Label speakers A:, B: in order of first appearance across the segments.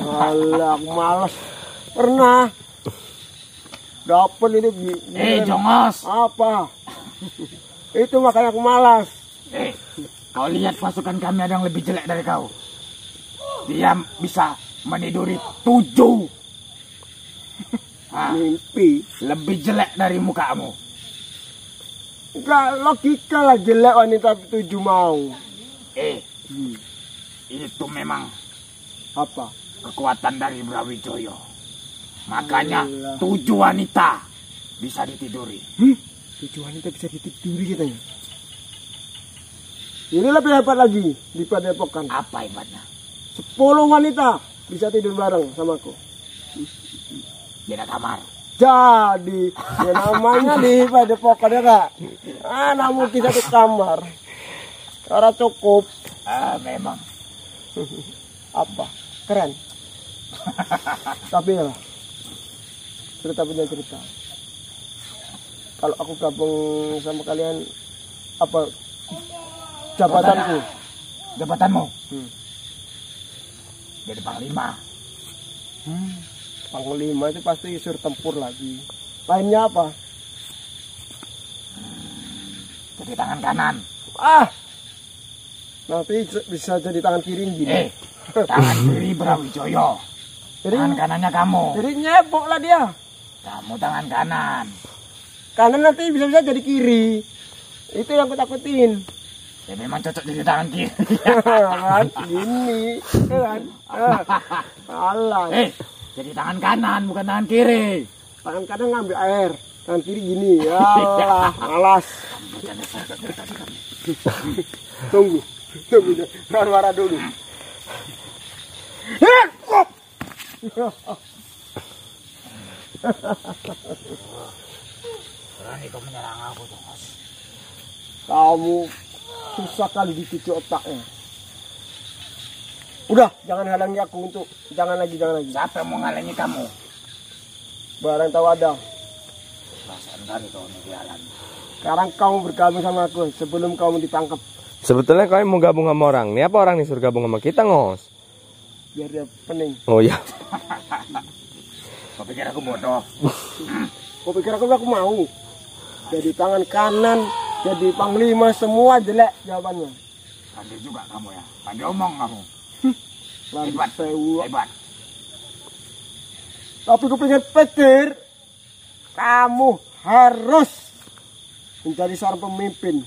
A: Alah, aku males. Pernah. Dapat ini.
B: Eh, Jongos.
A: Apa? Itu makanya aku malas.
B: Eh, kau lihat pasukan kami ada yang lebih jelek dari kau. Dia bisa meniduri tujuh. Ah,
A: Mimpi.
B: lebih jelek dari mukamu.
A: Enggak logika lah jelek wanita tujuh mau.
B: Eh,
A: Hmm.
B: itu memang
A: Apa?
B: kekuatan dari Brawijaya. Makanya
A: Alah.
B: tujuh wanita bisa ditiduri.
A: Hmm? Tujuh wanita bisa ditiduri katanya. Ini lebih hebat lagi di padepokan.
B: Apa hebatnya?
A: Sepuluh wanita bisa tidur bareng sama aku.
B: Beda kamar.
A: Jadi, ya namanya di padepokan ya kak. Ah, namun kita satu kamar. Karena cukup.
B: Ah, memang.
A: Apa? Keren. Tapi ya, cerita punya cerita. Kalau aku gabung sama kalian, apa jabatanku?
B: Jabatanmu
A: Hmm.
B: jadi panglima.
A: Hmm. Panglima itu pasti sur tempur lagi. Lainnya apa?
B: Jadi tangan kanan.
A: Ah, nanti bisa jadi tangan kiri gini.
B: Eh, tangan kiri Brawijaya.
A: Jadi,
B: Tangan kanannya kamu.
A: jadi nyebok lah dia.
B: Kamu tangan kanan.
A: Kanan nanti bisa-bisa jadi kiri. Itu yang aku takutin.
B: Ya memang cocok jadi tangan kiri.
A: kan gini kan
B: eh, jadi tangan kanan bukan tangan kiri.
A: tangan kanan ngambil air tangan kiri gini ya malas tunggu tunggu marah-marah dulu!
B: Berani kau menyerang aku, Thomas.
A: kamu susah kali dicuci otaknya udah jangan halangi aku untuk jangan lagi jangan lagi
B: Siapa yang mau ngalangi kamu?
A: barang tahu ada
B: Perasaan kali kau jalan.
A: sekarang kamu bergabung sama aku sebelum kamu ditangkap
C: Sebetulnya kau mau gabung sama orang. Ini apa orang nih suruh gabung sama kita, Ngos?
A: Biar dia pening
C: Oh iya.
B: Kau pikir aku bodoh?
A: Kau pikir aku aku mau? Jadi tangan kanan, jadi panglima semua jelek jawabannya.
B: Pandai juga kamu ya. Pandai omong kamu. Hebat.
A: sewu.
B: Hebat.
A: Tapi aku pengen pikir, kamu harus menjadi seorang pemimpin.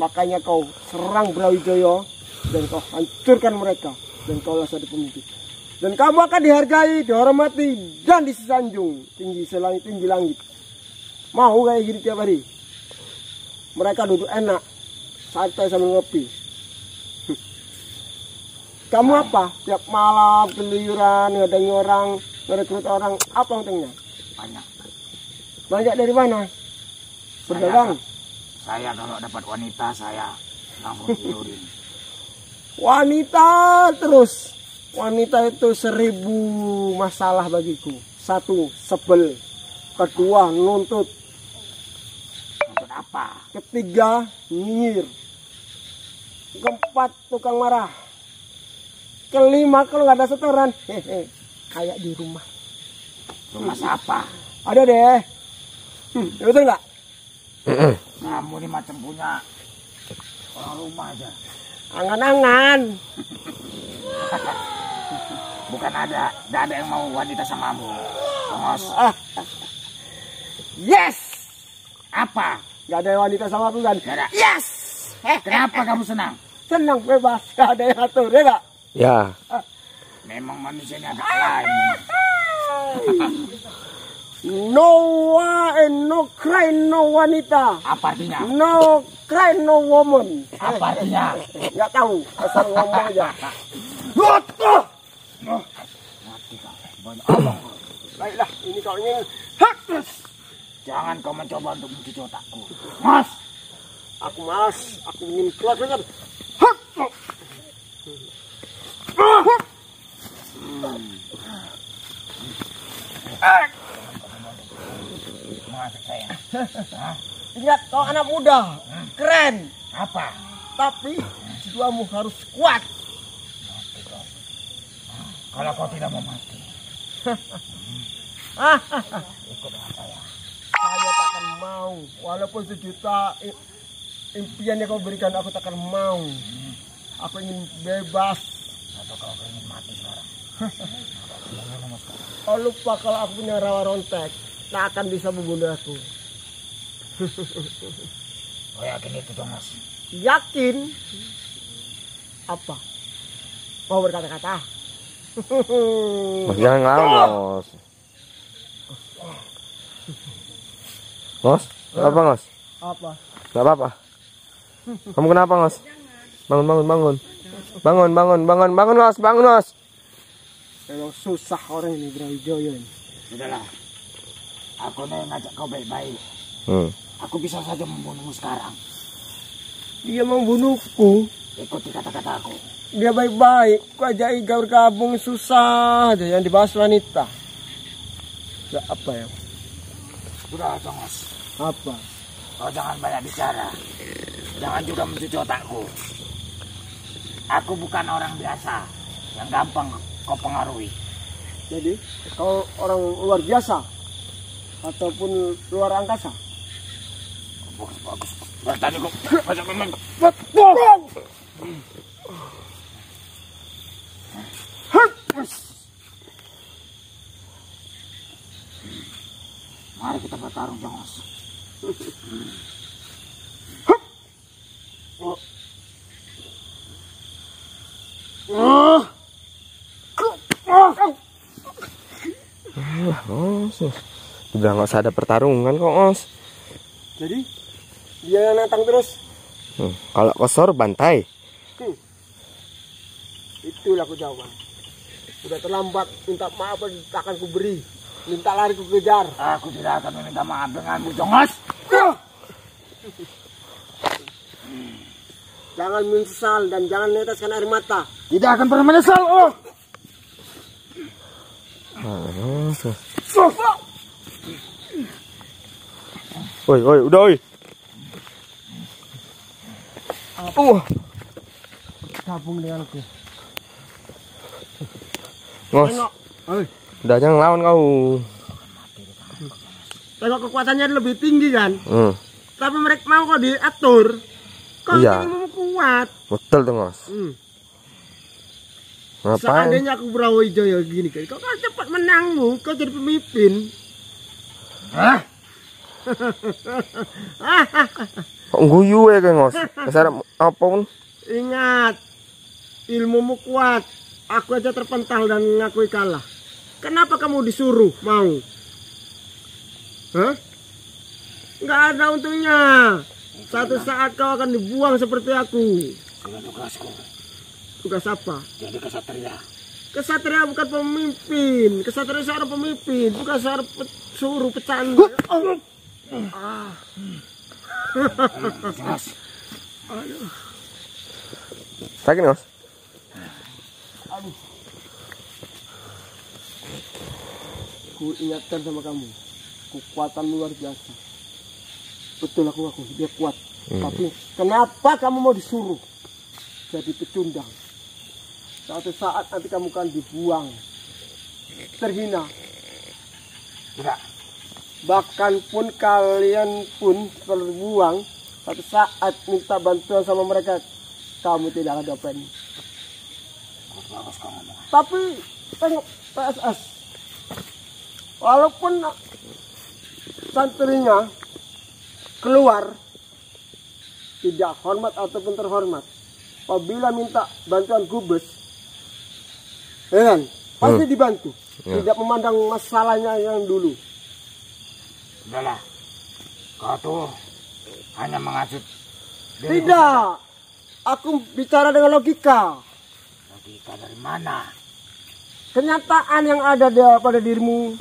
A: Makanya kau serang Brawijaya dan kau hancurkan mereka dan kau jadi pemimpin. Dan kamu akan dihargai, dihormati dan disanjung tinggi selangit tinggi langit. Mau kayak gini tiap hari? Mereka duduk enak, santai sambil ngopi. Kamu apa? Tiap malam keluyuran, ngadangi orang, ngerekrut orang, apa untungnya?
B: Banyak.
A: Banyak dari mana? Berdagang.
B: Saya kalau dapat wanita saya langsung tidurin.
A: Wanita terus. Wanita itu seribu masalah bagiku. Satu, sebel. Kedua, nuntut.
B: Untuk apa?
A: Ketiga, nyinyir. Keempat, tukang marah. Kelima, kalau nggak ada setoran, hehe, kayak di rumah.
B: Rumah siapa?
A: Ada deh. Hmm, betul nggak?
B: Kamu ini macam punya orang rumah aja.
A: Angan-angan.
B: Bukan ada, tidak ada yang mau wanita samamu. Thomas,
A: Ah. Yes!
B: apa?
A: Nggak ada wanita sama aku kan?
B: Ada.
A: Yes!
B: Kenapa kamu senang?
A: Senang bebas, nggak ada yang atur, ya nggak?
C: Ya.
B: Memang manusia ini agak lain.
A: No wa and no cry no wanita.
B: Apa artinya?
A: No cry no woman.
B: Apa artinya?
A: Nggak tahu, asal ngomong aja.
B: Mati kau. Banyak kau.
A: Baiklah, ini kau ingin haktus.
B: Jangan kau mencoba untuk mencuci otakku. Mas,
A: Aku malas, aku ingin keluar keluar. Haktus.
B: Mas saya. Hah?
A: Ingat, kau anak muda, keren.
B: Apa?
A: Tapi jiwamu harus kuat.
B: Kalau kau tidak mau mati, ikut dengan saya.
A: Saya takkan mau. Walaupun sejuta impian yang kau berikan, aku takkan mau. Aku ingin bebas.
B: Atau kau ingin mati sekarang?
A: Oh lupa kalau aku punya rawa rontek, tak akan bisa membunuh aku.
B: Kau yakin itu, Thomas?
A: Yakin? Apa? Mau berkata-kata?
C: Mas jangan ngelawan Ngos. Ngos, apa Ngos?
A: Apa?
C: Gak apa-apa. Kamu kenapa Ngos? Bangun, bangun, bangun. Bangun, bangun, bangun, bangun Ngos, bangun Ngos.
A: Memang susah orang ini Brawijaya ini.
B: Sudahlah. Aku nih ngajak kau baik-baik.
C: Hmm.
B: Aku bisa saja membunuhmu sekarang.
A: Dia membunuhku.
B: Ikuti kata-kata aku.
A: Dia baik-baik. Ku ajak Iga bergabung susah aja yang dibahas wanita. Ya apa ya?
B: Sudah, Thomas.
A: Apa?
B: Kau jangan banyak bicara. Jangan juga mencuci otakku. Aku bukan orang biasa yang gampang kau pengaruhi.
A: Jadi kau orang luar biasa ataupun luar angkasa?
B: Bagus, bagus. Bertanya kau. Baca teman. Mari kita bertarung, Jongos.
C: Ngos, Ngos. Udah nggak usah ada pertarungan kok Ngos.
A: Jadi dia yang nantang terus.
C: Hmm. Kalau kosor bantai.
A: Itulah aku jawaban. Sudah terlambat, minta maaf akan ku beri. Minta lari ku kejar.
B: Aku tidak akan meminta maaf denganmu, Jongos.
A: Jangan menyesal dan jangan neteskan air mata.
B: Tidak akan pernah menyesal. Oh.
C: Ah, Ngos, Ngos. Woi, woi, udah, woi. Uh,
A: Gabung.
C: Ngos,
A: Tengok. Oi,
C: udah jangan ngelawan kau.
A: tengok kekuatannya lebih tinggi kan.
C: Hmm,
A: Tapi mereka mau kok diatur. Kau
C: Iya.
A: kuat.
C: betul tuh Ngos.
A: Hmm.
C: Ngapain?
A: Seandainya aku Brawijaya gini kan, kau kan cepat menangmu, kau jadi pemimpin.
B: Hah?
C: Kok guyu ya kayak Ngos? Dasar apa pun.
A: Ingat, ilmumu kuat. Aku aja terpental dan ngakui kalah. Kenapa kamu disuruh mau? Hah? Nggak ada untungnya. Satu saat kau akan dibuang seperti aku.
B: Sudah tugasku.
A: Tugas apa?
B: Jadi kesatria.
A: Kesatria bukan pemimpin. Kesatria seorang pemimpin, bukan seorang pe- suruh pecahan. Ah,
B: Jongos.
C: Sakit Ngos?
A: ku ingatkan sama kamu. Kekuatan luar biasa. Betul aku aku, dia kuat. Tapi kenapa kamu mau disuruh jadi pecundang? Suatu saat nanti kamu kan dibuang, terhina.
B: Tidak.
A: Bahkan pun kalian pun terbuang, suatu saat minta bantuan sama mereka, kamu tidak ada dapat.
B: Ngomong.
A: Tapi tengok PSS, walaupun santrinya keluar tidak hormat ataupun terhormat, apabila minta bantuan gubes, ya kan, pasti dibantu,
C: Ya.
A: tidak memandang masalahnya yang dulu.
B: Sudahlah. Kau tuh hanya mengasut.
A: Tidak, aku bicara dengan logika.
B: Logika dari mana?
A: Kenyataan yang ada pada dirimu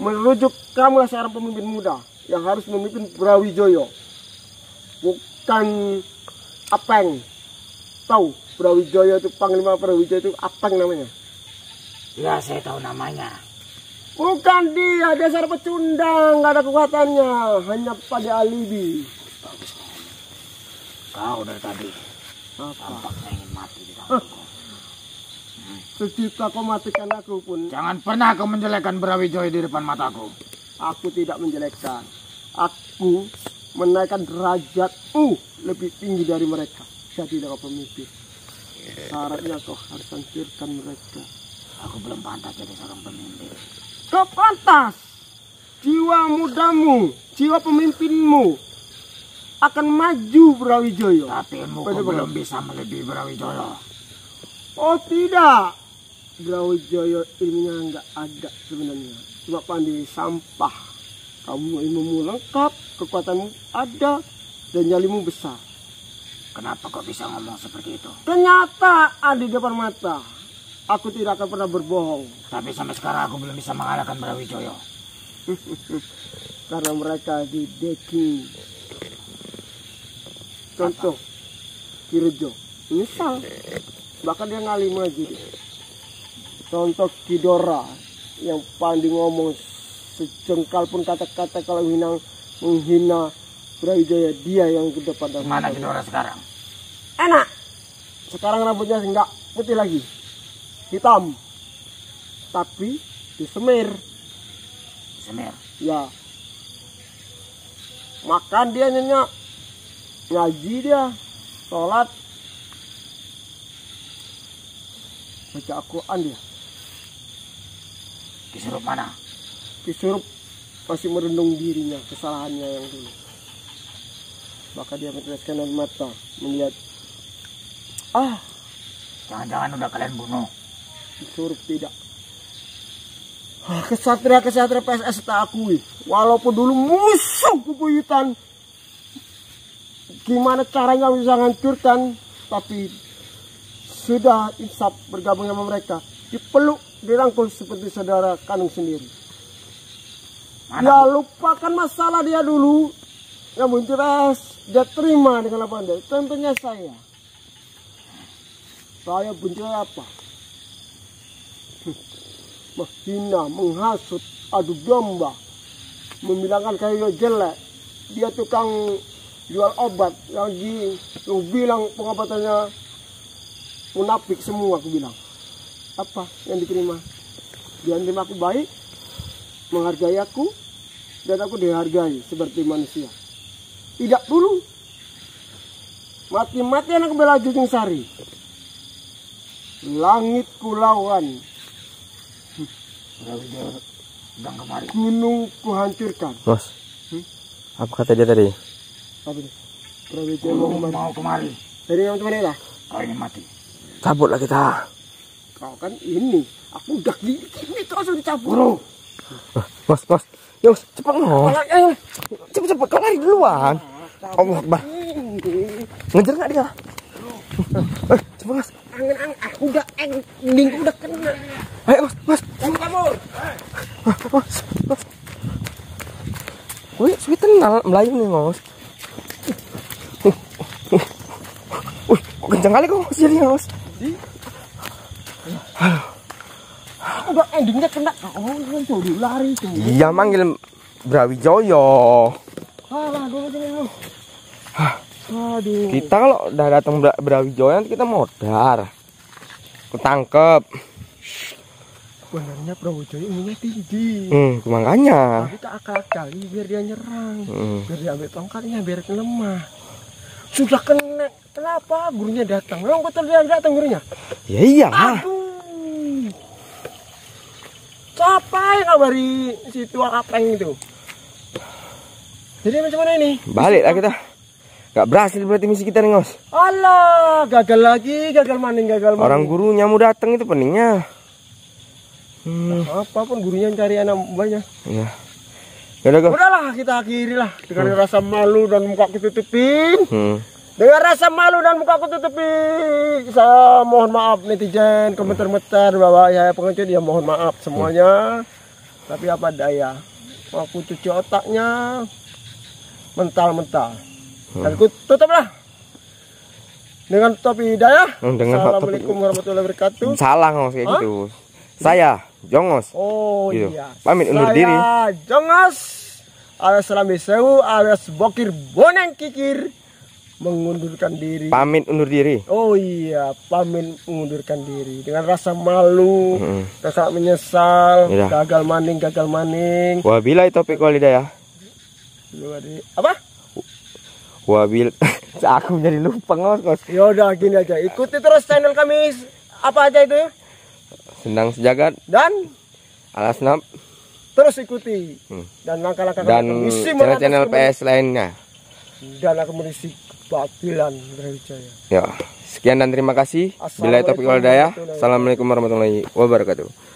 A: merujuk kamu seorang pemimpin muda yang harus memimpin Brawijaya. Bukan Apeng. Tahu Brawijaya itu Panglima Brawijaya itu Apeng namanya.
B: Ya, saya tahu namanya.
A: Bukan dia, seorang pecundang, nggak ada kekuatannya, hanya pada alibi.
B: Bagus kau dari tadi
A: Apa?
B: tampaknya ingin mati di tanganku.
A: Sejuta kau matikan aku pun,
B: Jangan pernah kau menjelekkan Brawijaya di depan mataku.
A: aku tidak menjelekkan. Aku menaikkan derajatmu lebih tinggi dari mereka. Jadilah kau pemimpin. Syaratnya kau harus hancurkan mereka.
B: Aku belum pantas jadi seorang pemimpin.
A: Kau pantas. Jiwa mudamu, jiwa pemimpinmu akan maju Brawijaya.
B: Tapi
A: Pada
B: belum bisa melebihi Brawijaya.
A: Oh tidak, Brawijaya ilmunya nggak ada sebenarnya. Cuma pandai sampah. Kamu ilmumu lengkap, kekuatanmu ada, dan nyalimu besar.
B: Kenapa kau bisa ngomong seperti itu?
A: Ternyata ada di depan mata. Aku tidak akan pernah berbohong.
B: Tapi sampai sekarang aku belum bisa mengalahkan Brawijaya.
A: Karena mereka di decking. Contoh, Kirejo. Misal, bahkan dia ngalim aja. Contoh Kidora yang pandai ngomong sejengkal pun kata-kata kalau menghina, menghina Brawijaya dia yang ke depan
B: Mana Kidora sekarang?
A: enak. Sekarang rambutnya enggak putih lagi, hitam, tapi disemir.
B: Semir.
A: Ya. Makan dia nyenyak. Ngaji dia. Sholat. Baca Al-Quran dia.
B: Disuruh mana?
A: Disuruh masih merenung dirinya, kesalahannya yang dulu. Maka dia meneteskan air mata, melihat, ah,
B: Jangan-jangan udah kalian bunuh.
A: Disuruh tidak. Ah, Kesatria-kesatria PSS tak akui. Walaupun dulu musuh bebuyutan. Gimana caranya bisa menghancurkan. Tapi sudah insaf bergabung sama mereka. Dipeluk, dirangkul seperti saudara kandung sendiri.
B: Mana?
A: Ya lupakan masalah dia dulu. Yang beres, dia terima dengan apa anda. Contohnya saya. Saya benci apa? Menghina, menghasut, adu domba, membilangkan kayu jelek. Dia tukang jual obat yang di yang bilang pengobatannya munafik semua aku bilang. Apa yang diterima? Dia terima aku baik, menghargai aku, dan aku dihargai seperti manusia. Tidak dulu. Mati-matian aku bela Jujung Sari. Langit kulawan,
B: Sedang kemari.
A: gunung kuhancurkan.
C: Mas.
A: Hmm?
C: Apa kata dia tadi?
A: Apa nih? Brawijaya mau
B: ke
A: mana?
B: mau kemari.
A: Dari yang teman lah.
B: Kau ingin mati.
C: Cabutlah kita.
A: Kau kan ini. Aku udah gini, gini terus udah dicabut.
B: Buru.
C: Mas, mas. Yo, cepat mas.
A: Malah, ayo.
C: Cepet cepet kau lari duluan. Allah Akbar.
A: Ini.
C: Ngejar nggak dia? Eh, cepet mas.
A: Angin-angin. Aku udah ending, udah kena.
C: Ayo mas, mas.
A: Kamu kabur.
C: Mas, mas. Wih, suwi tenang Melayu nih mas. Wih, kok kencang kali kok mas jadi mas.
A: Aku udah endingnya kena. Oh, kan dulu lari tuh.
C: Iya manggil Brawijaya.
A: Alah, dulu dulu. Aduh.
C: Kita kalau udah datang Bra Brawijaya nanti kita modar. Ketangkep.
A: Sebenarnya Brawijaya ilmunya tinggi.
C: Hmm, makanya.
A: Tapi tak akal-akali biar dia nyerang.
C: Hmm.
A: Biar dia ambil tongkatnya, biar lemah. Sudah kena. Kenapa gurunya datang? Memang betul dia datang gurunya?
C: Ya iya.
A: Aduh. Siapa yang ngabari si tua kapeng itu? Jadi macam mana ini?
C: Balik lah kita. Gak berhasil berarti misi kita nih, Ngos.
A: Alah, gagal lagi, gagal maning, gagal maning.
C: Orang gurunya mau datang itu pentingnya. Hmm,
A: apa pun gurunya cari anak banyak.
C: iya. Yaudah, Go.
A: Udahlah kita akhiri lah dengan rasa malu dan muka tutupin.
C: Hmm.
A: Dengan rasa malu dan muka aku tutupin. Saya mohon maaf netizen, komentar-komentar bahwa ya pengecut ya mohon maaf semuanya. Tapi apa daya? Aku cuci otaknya mental-mental. Dan ku tutuplah dengan topi hidayah.
C: Hmm, dengan topi-
A: Assalamualaikum warahmatullahi wabarakatuh.
C: Salah Ngos kayak
A: Hah?
C: gitu. Saya, Jongos.
A: Oh
C: Gitu.
A: iya.
C: Pamit undur
A: Saya
C: diri.
A: Jongas alias Selambi Sewu alias Bokir Boneng Kikir mengundurkan diri.
C: Pamit undur diri.
A: Oh iya, pamit mengundurkan diri dengan rasa malu,
C: Mm.
A: rasa menyesal,
C: Iya.
A: gagal maning, gagal maning.
C: Wabillahi taufiq wal hidayah.
A: Lu ada- Apa?
C: Wabil aku jadi lupa ngos ngos.
A: Ya udah gini aja, ikuti terus channel kami apa aja itu
C: Senang sejagat
A: dan
C: alasnap
A: terus ikuti
C: Hmm.
A: dan langkah-langkah
C: dan channel-channel PS lainnya.
A: dan mengisi batilan Brawijaya.
C: Ya. Sekian dan terima kasih. Bila taufiq wal hidayah. Assalamualaikum warahmatullahi wabarakatuh.